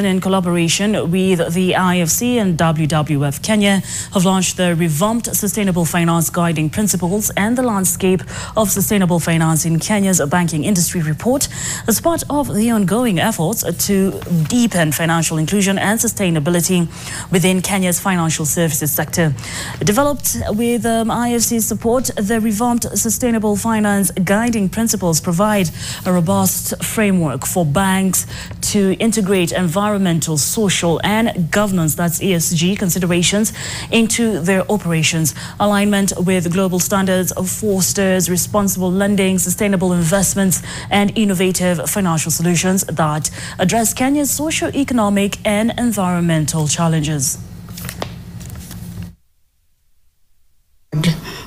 In collaboration with the IFC and WWF Kenya have launched the revamped Sustainable Finance Guiding Principles and the Landscape of Sustainable Finance in Kenya's Banking Industry Report as part of the ongoing efforts to deepen financial inclusion and sustainability within Kenya's financial services sector. Developed with um, IFC's support, the revamped Sustainable Finance Guiding Principles provide a robust framework for banks to integrate environmental environmental, social, and governance, that's ESG considerations, into their operations. Alignment with global standards of fosters responsible lending, sustainable investments, and innovative financial solutions that address Kenya's socio-economic and environmental challenges.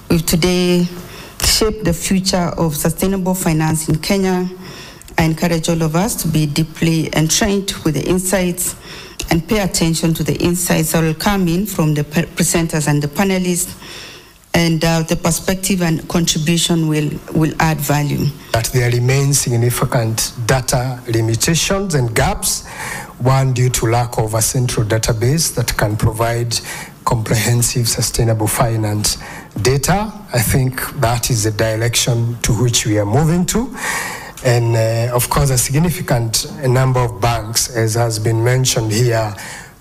We've today shaped the future of sustainable finance in Kenya I encourage all of us to be deeply entrenched with the insights and pay attention to the insights that will come in from the presenters and the panelists and uh, the perspective and contribution will, will add value. That there remain significant data limitations and gaps, one due to lack of a central database that can provide comprehensive sustainable finance data. I think that is the direction to which we are moving to. And uh, of course, a significant number of banks, as has been mentioned here,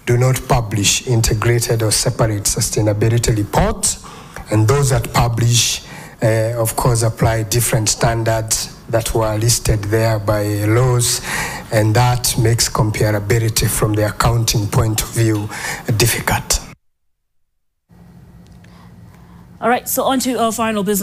do not publish integrated or separate sustainability reports. And those that publish, uh, of course, apply different standards that were listed there by laws, and that makes comparability from the accounting point of view difficult. All right, so on to our final business.